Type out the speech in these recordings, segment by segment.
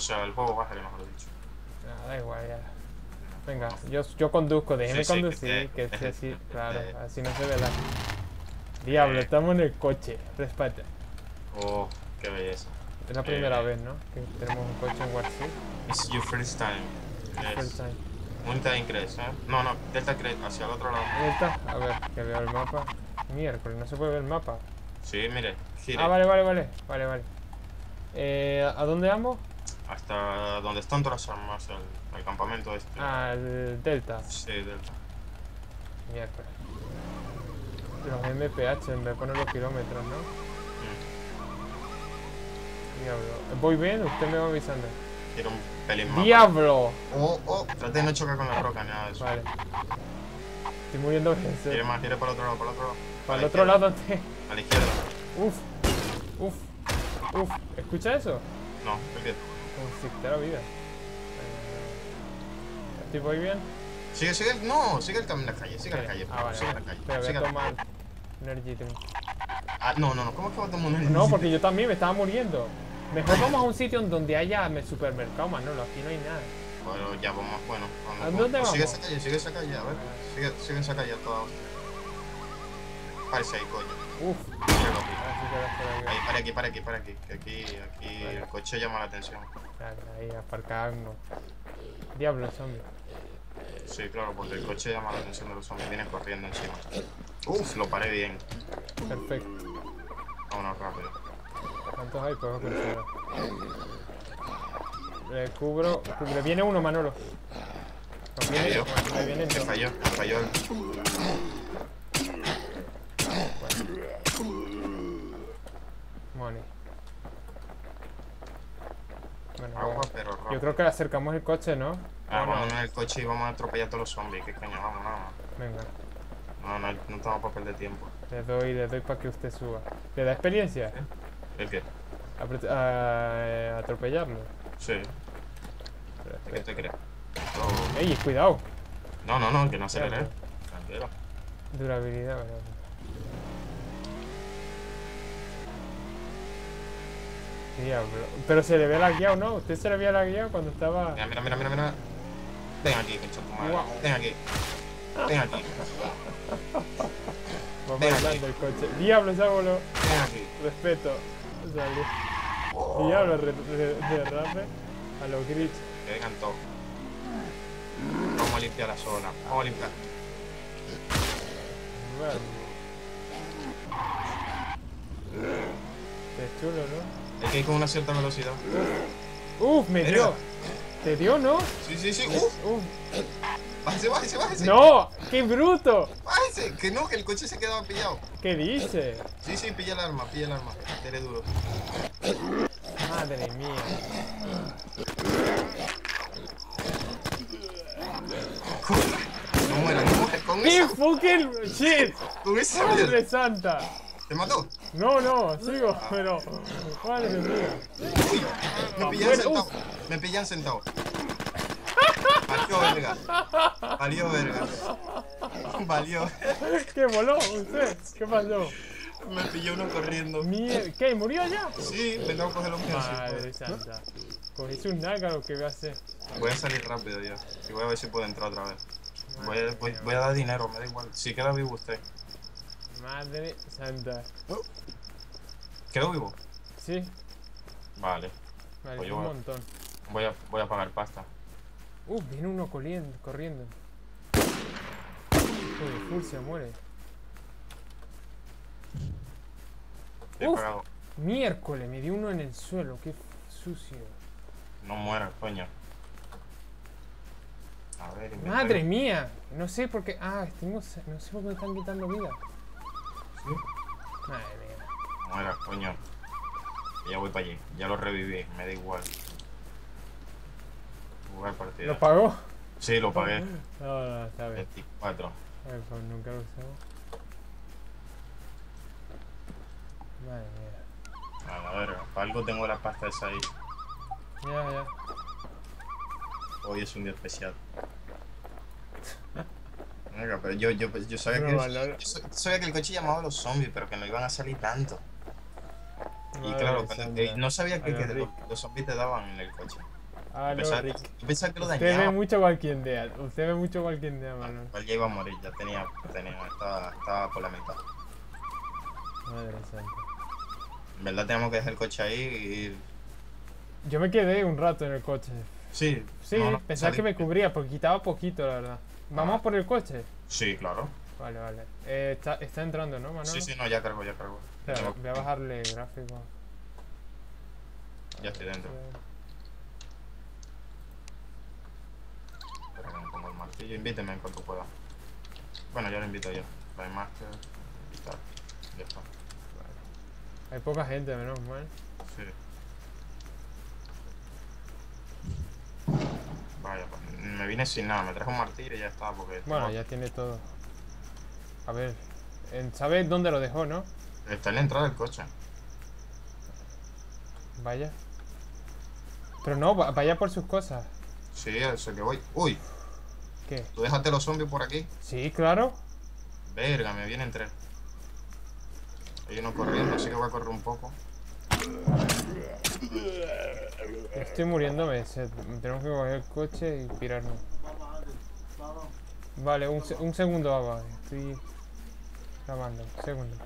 o sea, el juego baja, que mejor dicho. Ah, da igual, ya. Venga, yo, yo conduzco, déjeme Sí, sí, que conducir, que te- esté así, claro, te- así no se ve la... Diablo, Eh. estamos en el coche, respeta. Oh, qué belleza. Es la primera Eh. vez, ¿no? Que tenemos un coche en War It's your first time. First Yes. time. Unita Increase, ¿eh? No, no, Delta Increase hacia el otro lado. Está, a ver, que veo el mapa. Miércoles, no se puede ver el mapa. Sí, mire, gire. Ah, vale, vale, vale, vale, vale. Eh, ¿A dónde vamos? Hasta donde están todas las armas, el, el campamento este. Al Delta. Sí, Delta. Miércoles. Los MPH, en vez de poner los kilómetros, ¿no? Mm. Diablo. ¿Voy bien? Usted me va avisando. Quiero un pelín más. ¡Diablo! Oh, oh, trate de no chocar con la roca ni nada de eso. Vale. Estoy muriendo de Quiere más, quiere para el otro lado, para el otro lado. Para A el la otro izquierda, lado, ¿dónde? A la izquierda. Uf. Uf. Uf. ¿Escucha eso? No, ¿el qué? Quitara vida. Eh, ¿Estoy voy bien? Sigue, sigue, no, sigue el camino en la calle, sigue la calle. Ah, vale. sigue la calle. Espera, voy a tomar. Energy drink. Ah, no, no, no, ¿cómo es que va a tomar un No, porque yo también me estaba muriendo. Mejor vamos a un sitio en donde haya me- supermercado, Manolo. Aquí no hay nada. Bueno, ya vamos, bueno. vamos, ¿A vamos. dónde Pues Sigue vamos? esa calle, sigue esa calle, a ver. Sigue, sigue esa calle a toda hostia. Parece ahí, coño. Uf. Ahí. Ahí, para aquí, para aquí, para aquí. Que aquí, aquí el coche llama la atención. Dale, ahí, aparcarnos. Diablo, zombie. Sí, claro, porque el coche llama la atención de los zombies. Vienen corriendo encima. Uf, lo paré bien. Perfecto. Vámonos rápido. ¿Cuántos hay? Puedo considerar. Le cubro. Cubre. Viene uno, Manolo. No, viene, me vienen Me falló, me falló Money. Bueno, agua, vamos. pero yo creo que acercamos el coche, ¿no? Ah, ¿O no? vamos en el coche y vamos a atropellar a todos los zombies. ¿Qué coño? Vamos, vamos. Venga, No, no, no estamos para perder tiempo. le doy, le doy para que usted suba. ¿Le da experiencia? ¿El qué? Apre- a- atropellarlo. Sí. Espera, ¿Qué te crees? Oh. ¡Ey, cuidado! No, no, no, que no acelere. Tranquilo. Durabilidad, ¿verdad? Diablo. Pero se le ve lagueado, ¿no? ¿Usted se le había lagueado cuando estaba...? Mira, mira, mira, mira, mira. Ven aquí, pincho madre. Guau. Ven aquí. Ven aquí. Vamos Ven hablando del coche. ¡Diablo, se voló! Ven aquí. Respeto. Salió. Diablo, derrape a los grits. Que vengan todos. Vamos a limpiar la zona. Vamos a limpiar. Bueno. Es chulo, ¿no? Hay que ir con una cierta velocidad. ¡Uf! ¡Me dio! ¿Te dio, no? Sí, sí, sí. Uf, ¡Uf! bájese, bájese, bájese. ¡No! ¡Qué bruto! Bájese. Que no, que el coche se quedaba pillado. ¿Qué dice? Sí, sí, pilla el arma, pilla el arma. Dele duro. Madre mía. No muera, no muera. Con ¡Qué fucking shit! ¡Madre santa! ¿Te mató? No, no, sigo, pero. Madre mía. Uy, me Ah, pillan sentado. Me pillan sentado. Valió verga. Valió verga. Valió. ¿Qué voló usted? ¿Qué pasó? Me pilló uno corriendo. Mier- ¿Qué? ¿Murió ya? Sí, venga a coger los míos. sí, Madre santa. Cogiste un nágaro que voy a hacer. Voy a salir rápido ya. Y voy a ver si puedo entrar otra vez. Voy a, voy, voy a dar dinero, me da igual. Si queda vivo usted. Madre santa. ¿Quedó vivo? Sí, Vale. vale, Pues un montón. Voy a, voy a pagar pasta. Uh, viene uno corriendo. corriendo. Uy, Furcia muere. Uf. Miércoles, me dio uno en el suelo. Qué sucio. No muera, coño. A ver. Madre mía. No sé por qué. Ah, tengo... se- No sé por qué me están quitando vida. Sí. Madre mía. Muera, coño. Ya voy para allí. Ya lo reviví, me da igual. Jugar partida. ¿Lo pagó? Sí, lo pagué. No, no, está bien. 24. A ver, pues nunca lo usamos. Madre mía. A verga. Para algo tengo la pasta esa ahí. Ya, ya. Hoy es un día especial. Venga, pero yo, yo, yo sabía que. Yo sa- sabía que el coche llamaba a los zombies, pero que no iban a salir tanto. Y claro, cuando- no sabía que, los, los zombies te daban en el coche. Ah, Pensaba- Rick. yo pensaba que lo Usted ve dañaba. mucho Walking Dead. Usted ve mucho Dead, Manuel. Igual ya iba a morir, ya tenía, tenía estaba, estaba por la mitad. Madre santa. En verdad tenemos que dejar el coche ahí y... Yo me quedé un rato en el coche. Sí, Sí, no, no, pensaba salí- que me cubría porque quitaba poquito, la verdad. ¿Vamos por el coche? Sí, claro. Vale, vale. Eh, está, está entrando, ¿no, Manuel? Sí, sí, no, ya cargo, ya cargo. Espera, voy a bajarle gráfico. Ya estoy dentro. Espera que me pongo el martillo. Invíteme en cuanto pueda. Bueno, ya lo invito yo. Master y tal. Ya está. Hay poca gente, menos mal. Sí. Vaya, pues, me vine sin nada. Me traje un martillo y ya está. Porque Bueno, tengo- ya tiene todo. A ver, ¿sabes dónde lo dejó, no? Está en la entrada del coche. Vaya. Pero no, va- vaya por sus cosas. Sí, eso que voy. Uy, ¿Qué? tú dejaste los zombies por aquí. Sí, claro. Verga, me vienen tres. Hay uno corriendo, así que voy a correr un poco. Estoy muriéndome. Tenemos que coger el coche y pirarnos. Vale, un, se- un segundo, Ava. Estoy grabando. Un segundo.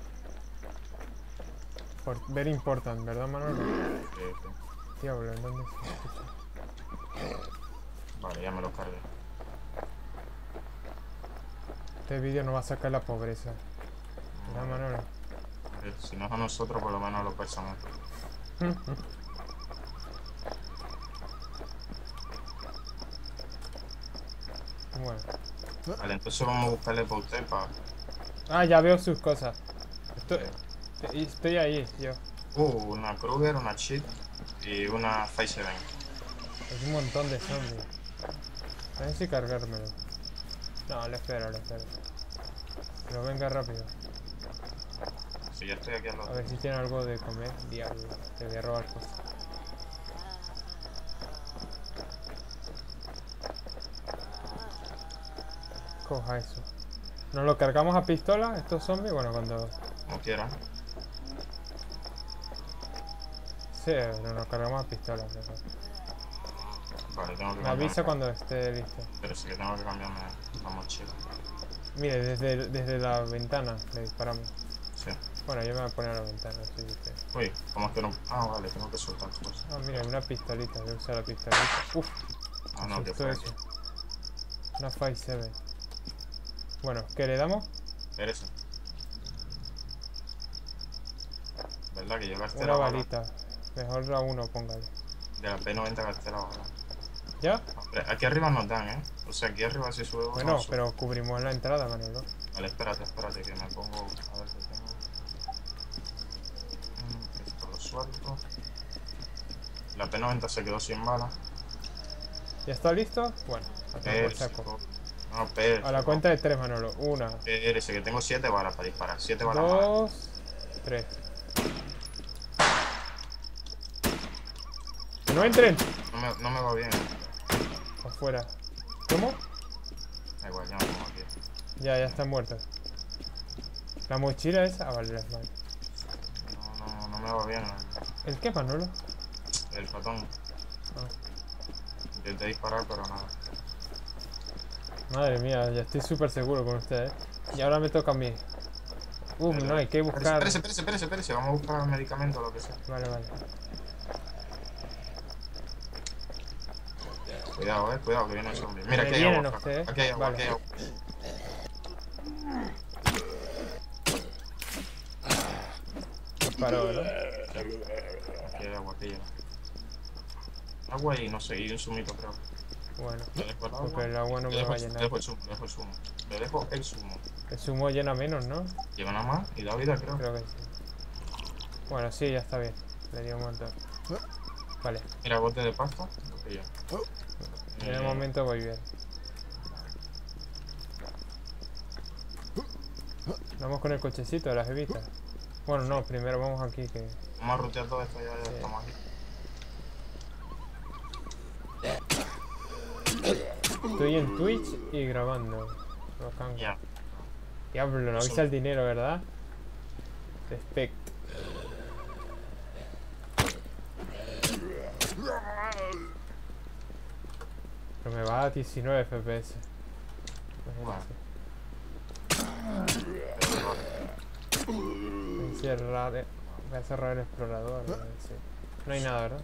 Por, very important, ¿verdad, Manuel? Eh, eh, Diablo, ¿en dónde se? Vale, ya me los cargué. Este vídeo no va a sacar la pobreza. ¿Verdad, Manuel? A ver, Si no es a nosotros, por lo menos a los. Bueno. Vale, entonces vamos a buscarle para usted para... Ah, ya veo sus cosas. Estoy, estoy ahí, yo. Uh, una Kruger, una Cheat y una Face Event. Es un montón de zombies. A ver si cargármelo. No, lo espero, lo espero. Pero venga rápido. Si ya estoy aquí al A lado. ver si tiene algo de comer. Diablo, te voy a robar cosas. Coja eso. ¿Nos lo cargamos a pistola estos zombies? Bueno, cuando... Como quiera. Sí, no nos cargamos a pistola. pero- Vale, tengo que Me avisa cambiarme. cuando esté listo. Pero sí que tengo que cambiarme la mochila. Mire, desde, desde la ventana le disparamos. Sí. Bueno, yo me voy a poner a la ventana, así que... Uy, ¿cómo es que no...? Ah, vale, tengo que soltar cosas. Ah, mira, una pistolita, voy a usar la pistolita. Uf, Ah, no, que fue eso. Una 5-7. Bueno, ¿qué le damos? Eres ¿Verdad que yo gasté Una la. Mejor la uno, póngale. De la P90 gasté la bala. ¿Ya? Hombre, aquí arriba nos dan, ¿eh? O sea, aquí arriba si sube Bueno, no sube. pero cubrimos la entrada, Manolo. Vale, espérate, espérate, que me pongo... A ver qué tengo. Mm, Esto lo suelto. La P90 se quedó sin bala. ¿Ya está listo? Bueno, a saco. No, pero... A la cuenta de tres, Manolo. Una, Eres, que tengo 7 balas para disparar. 7 balas dos, tres. ¡Que no entren! No me, no me va bien. Afuera. ¿Cómo? Da igual, ya me pongo aquí. Ya, ya están muertos. ¿La mochila esa? Ah, vale, las vale. No, no, no me va bien el, ¿El qué, Manolo? el ratón. Ah. Intenté disparar, pero nada. Madre mía, ya estoy súper seguro con usted, ¿eh? Y ahora me toca a mí. Uf, no, hay que buscar... Espérese, espérese, espérese, espérese. Vamos a buscar medicamentos o lo que sea. Vale, vale. Cuidado, eh, cuidado, que viene el zombie. Mira, aquí hay agua. ustedes. Aquí hay agua, Vale. aquí hay agua. Paró. Aquí hay agua, aquí hay agua. Agua y no sé, y un zumito creo. Bueno, porque el agua no me dejo, va a llenar. dejo el zumo, dejo el zumo. Le dejo el zumo. El zumo llena menos, ¿no? Lleva nada más y da vida, creo. Creo que sí. Bueno, sí, ya está bien. Le dio un montón. Vale, Mira, bote de pasta. en el Eh, momento voy bien. Vamos con el cochecito de las evitas. Bueno, no, primero vamos aquí que... Vamos a rutear todo esto, ya, ya Sí. estamos aquí. Estoy en Twitch y grabando. Ya. Diablo, no avisa el dinero, ¿verdad? Respect. Pero me va a 19 FPS. Eh, voy a cerrar el explorador. No hay nada, ¿verdad?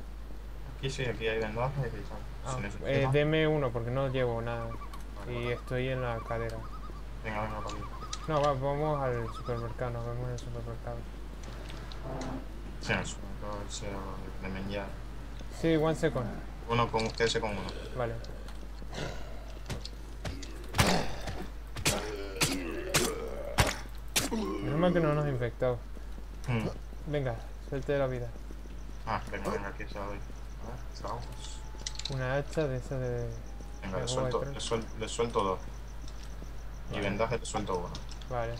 Aquí sí, aquí hay vendajes y. Ah, eh, deme uno porque no llevo nada. Vale, Y vale. estoy en la cadera. Venga, venga, para aquí. No, va- vamos al supermercado, nos vemos en el supermercado. Sí, en el supermercado ese de Menjar. Sí, one second. Uno con usted, ese con uno. Vale. Menos mal que no nos ha infectado. Hmm. Venga, suelte la vida. Ah, venga, venga, aquí se la doy. A ver, trabajos. Una hacha de esa de... Venga, le suelto, le, suel- le suelto dos. Y vendaje le suelto uno. Vale,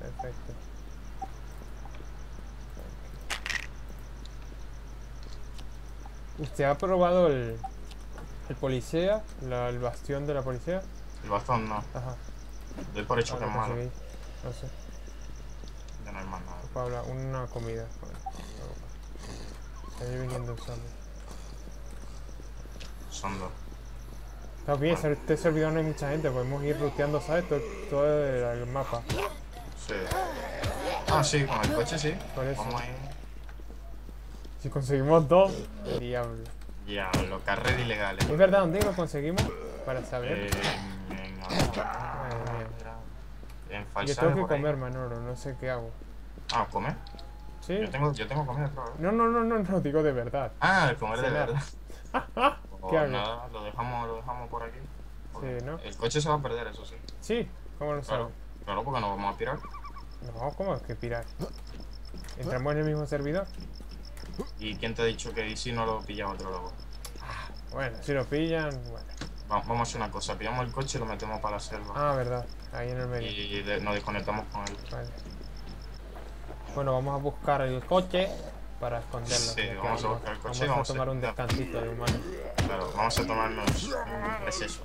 perfecto. ¿Usted ha probado el, el policía? La- el bastión de la policía? El bastón no. Ajá. Doy por hecho que es malo. No sé, Ya no hay más nada. hablar, una comida. Bueno, Ahí viniendo un zombie. Son dos. Está bien, ser- este servidor no hay mucha gente, podemos ir ruteando, ¿sabes? Todo, todo el, el mapa. Sí. Ah, sí, con el coche sí. Por eso. Vamos ahí. Si conseguimos dos, diablo. Ya, los carreras ilegales. ¿Es verdad dónde lo conseguimos? Para saber. Eh, en, en Yo tengo que ahí. comer, Manolo, no sé qué hago. Ah, ¿comer? ¿Sí? Yo tengo, yo tengo comida, claro. No, no, no, no, no, digo de verdad. Ah, el comer de verdad. ¿Qué hago? nada, lo dejamos, lo dejamos por aquí. Porque Sí, ¿no? El coche se va a perder, eso sí. Sí, ¿cómo lo Claro, sabes? claro, porque nos vamos a tirar. No, ¿cómo es que pirar? ¿Entramos en el mismo servidor? ¿Y quién te ha dicho que si no lo pilla otro loco? Bueno, si lo pillan, bueno. Va- Vamos a hacer una cosa, pillamos el coche y lo metemos para la selva. Ah, verdad, ahí en el medio. y de- nos desconectamos con él. Vale. Bueno, vamos a buscar el coche para esconderlo. Sí, vamos a buscar el coche Vamos, a tomar un descansito de humano. Claro, vamos a tomarnos un receso.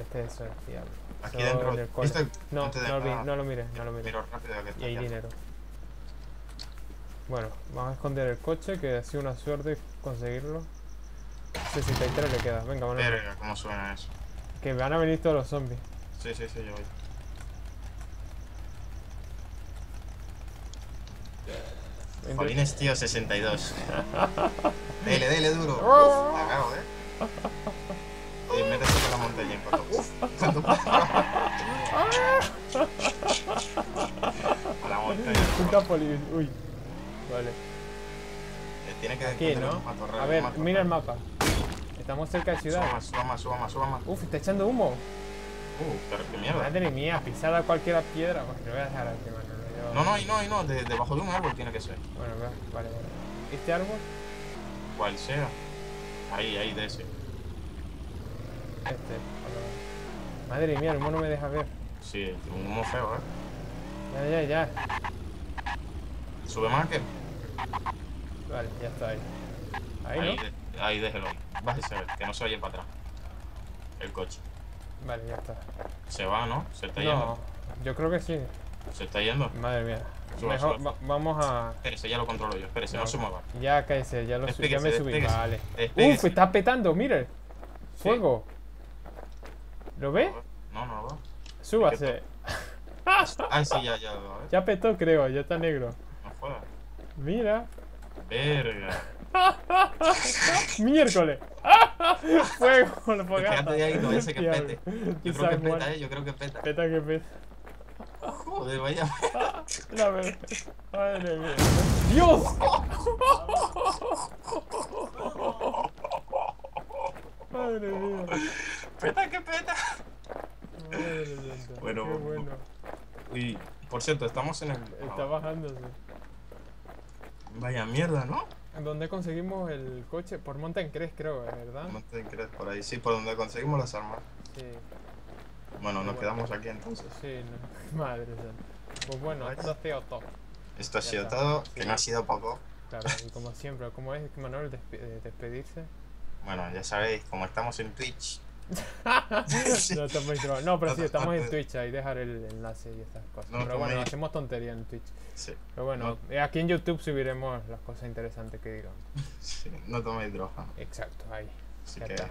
Este es el diablo. Aquí dentro. No, no, lo mires, no lo mires. Y hay dinero. Bueno, vamos a esconder el coche, que ha sido una suerte conseguirlo. 63 le queda, venga, bueno. Verga, cómo suena eso. Que van a venir todos los zombies. Sí, sí, sí, yo voy. Jolines, tío, 62. dele, dele duro. Oh. Uf, la cago, eh. Y métete por la montaña en cuanto. Uf, cuando A la montaña. Puta poli... Uy. Vale. Eh, Tiene que Aquí, ¿no? un matorral, A un ver, matorral. mira el mapa. Estamos cerca de Suba ciudad. más, suba más, suba más, suba más. Uf, está echando humo. Uh, pero qué mierda. Madre mía, pisada cualquier piedra. Bueno, lo voy a dejar aquí, mano. yo- No, no, y no, y no, de- debajo de un árbol tiene que ser. Bueno, va, vale, vale. ¿Este árbol? Cual sea. Ahí, ahí, de ese. Este. vale. Madre mía, el humo no me deja ver. Sí, un humo feo, eh. Ya, ya, ya. Sube más que. Vale, ya está ahí. Ahí, Ahí, ¿no? de- ahí déjelo ahí. Bájese a ver, que no se oye para atrás. El coche. Vale, ya está. Se va, ¿no? Se está No, yendo. yo creo que sí. Se está yendo. Madre mía. Suba, Mejor suba. va- vamos a. Espérese, ya lo controlo yo. Espérese, no, se mueva. Ya cállese, ya, lo su- ya me subí. despéguese. Vale. Despéguese. Uf, está petando, mire. Sí. Fuego. ¿Lo ve? No, no lo veo. Súbase. Ah, sí, ya, ya lo veo. Ya petó, creo, ya está negro. No fue. Mira. Verga. Miércoles. Fuego, la fogata. De ahí, no ese que pete. Yo creo que peta, eh. Yo creo que peta. Peta que peta. Joder, vaya. La verdad. Madre mía. ¡Dios! Madre mía. Peta que peta. Madre santa. Bueno, Qué bueno. Y, por cierto, estamos en el. Está bajándose. Vaya mierda, ¿no? ¿Dónde conseguimos el coche? Por Mountain Crest, creo, ¿verdad? Te crees por ahí. Sí, por donde conseguimos las armas. Sí, Bueno, nos Bueno. quedamos aquí entonces. sí, no. Madre santa. Pues bueno, esto ha sido todo. Esto ha Ya sido está. todo, Sí. que no ha sido poco. Claro, y como siempre, como es Manuel despe- eh, despedirse. Bueno, ya sabéis, como estamos en Twitch. no, estamos intro- no, pero sí, No, estamos en no, Twitch, ahí dejar el enlace y estas cosas. No, pero bueno, hacemos tontería en Twitch. Sí, Pero bueno, eh, aquí en YouTube subiremos las cosas interesantes que digamos. sí, no toméis droga. Exacto, ahí. Así Ya que está.